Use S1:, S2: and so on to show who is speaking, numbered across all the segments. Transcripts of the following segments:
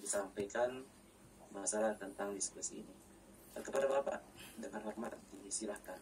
S1: disampaikan masalah tentang diskusi ini. Kepada Bapak, dengan hormat disilahkan.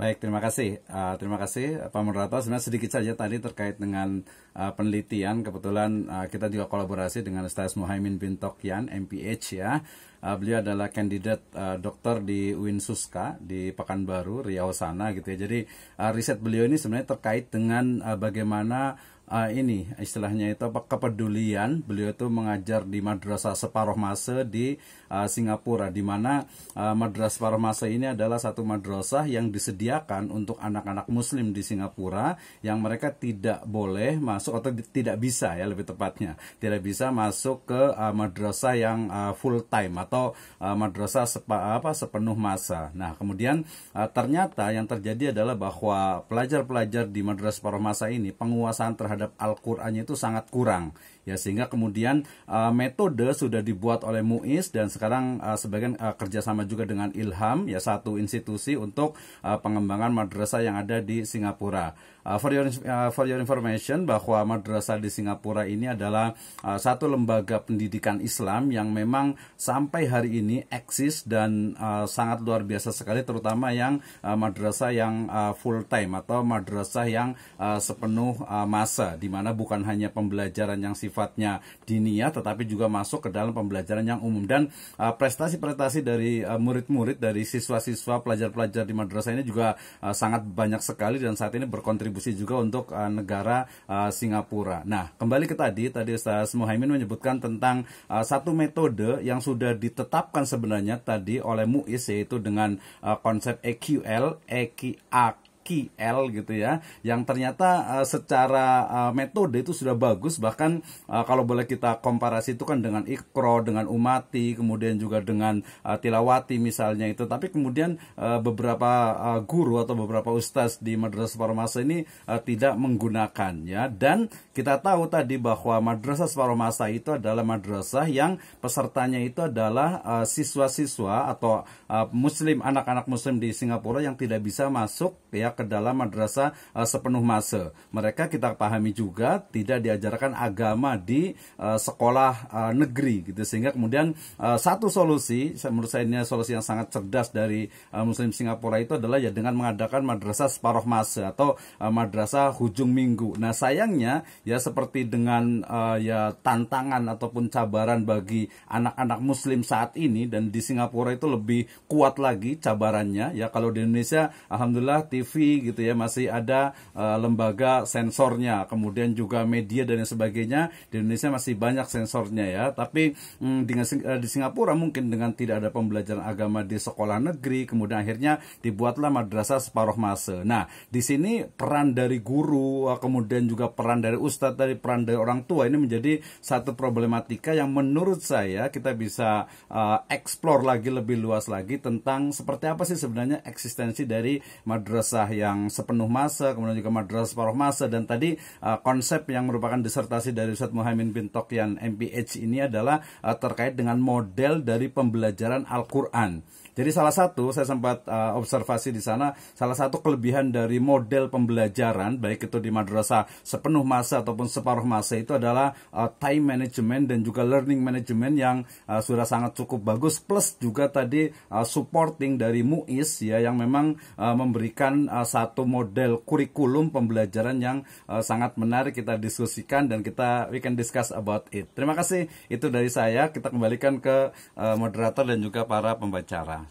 S2: Baik, terima kasih. Uh, terima kasih Pak Moderator. Sebenarnya sedikit saja tadi terkait dengan uh, penelitian. Kebetulan uh, kita juga kolaborasi dengan Ustaz Muhaimin bin Tokyan, MPH ya. Uh, beliau adalah kandidat uh, dokter di UIN Suska di Pekanbaru, Riau sana gitu ya. Jadi uh, riset beliau ini sebenarnya terkait dengan uh, bagaimana uh, ini istilahnya itu apa? Kepedulian. Beliau itu mengajar di madrasah separuh masa di uh, Singapura di mana uh, madrasah separuh masa ini adalah satu madrasah yang disediakan untuk anak-anak muslim di Singapura yang mereka tidak boleh masuk atau tidak bisa ya lebih tepatnya. Tidak bisa masuk ke uh, madrasah yang uh, full time atau uh, madrasah sepa, apa sepenuh masa. Nah, kemudian uh, ternyata yang terjadi adalah bahwa pelajar-pelajar di madrasah separuh masa ini penguasaan terhadap terhadap Al-Qur'annya itu sangat kurang ya sehingga kemudian uh, metode sudah dibuat oleh MUIS dan sekarang uh, sebagian uh, kerjasama juga dengan Ilham ya satu institusi untuk uh, pengembangan madrasah yang ada di Singapura. Uh, for your uh, for your information bahwa madrasah di Singapura ini adalah uh, satu lembaga pendidikan Islam yang memang sampai hari ini eksis dan uh, sangat luar biasa sekali terutama yang uh, madrasah yang uh, full time atau madrasah yang uh, sepenuh uh, masa di mana bukan hanya pembelajaran yang sifatnya dinia tetapi juga masuk ke dalam pembelajaran yang umum dan uh, prestasi-prestasi uh, dari murid-murid uh, dari siswa-siswa pelajar-pelajar di madrasah ini juga uh, sangat banyak sekali dan saat ini berkontribusi juga untuk uh, negara uh, Singapura. Nah, kembali ke tadi tadi Ustaz Muhaimin menyebutkan tentang uh, satu metode yang sudah ditetapkan sebenarnya tadi oleh MUIS yaitu dengan uh, konsep EQL, EQA KL gitu ya yang ternyata uh, secara uh, metode itu sudah bagus. Bahkan uh, kalau boleh kita komparasi itu kan dengan Ikro dengan Umati kemudian juga dengan uh, Tilawati misalnya itu. Tapi kemudian uh, beberapa uh, guru atau beberapa ustaz di Madrasah Paromasa ini uh, tidak menggunakan ya. Dan kita tahu tadi bahwa Madrasah Paromasa itu adalah madrasah yang pesertanya itu adalah siswa-siswa uh, atau uh, muslim anak-anak muslim di Singapura yang tidak bisa masuk ya ke dalam madrasah uh, sepenuh masa. Mereka kita pahami juga tidak diajarkan agama di uh, sekolah uh, negeri gitu sehingga kemudian uh, satu solusi menurut saya ini solusi yang sangat cerdas dari uh, muslim Singapura itu adalah ya dengan mengadakan madrasah separuh masa atau uh, madrasah hujung minggu. Nah, sayangnya ya seperti dengan uh, ya tantangan ataupun cabaran bagi anak-anak muslim saat ini dan di Singapura itu lebih kuat lagi cabarannya ya kalau di Indonesia alhamdulillah TV gitu ya masih ada uh, lembaga sensornya kemudian juga media dan sebagainya. Di Indonesia masih banyak sensornya ya. Tapi mm, dengan uh, di Singapura mungkin dengan tidak ada pembelajaran agama di sekolah negeri kemudian akhirnya dibuatlah madrasah separuh masa nah di sini peran dari guru uh, kemudian juga peran dari ustadz dari peran dari orang tua ini menjadi satu problematika yang menurut saya kita bisa uh, explore lagi lebih luas lagi tentang seperti apa sih sebenarnya eksistensi dari madrasah yang sepenuh masa, kemudian juga madrasah separuh masa dan tadi uh, konsep yang merupakan disertasi dari Ustadz Muhammad bin Tokyan MPH ini adalah uh, terkait dengan model dari pembelajaran Al-Qur'an. Jadi salah satu saya sempat uh, observasi di sana salah satu kelebihan dari model pembelajaran baik itu di madrasah sepenuh masa ataupun separuh masa itu adalah uh, time management dan juga learning management yang uh, sudah sangat cukup bagus plus juga tadi uh, supporting dari MUIS ya yang memang uh, memberikan satu model kurikulum pembelajaran yang uh, sangat menarik kita diskusikan dan kita we can discuss about it. Terima kasih itu dari saya. Kita kembalikan ke uh, moderator dan juga para pembicara.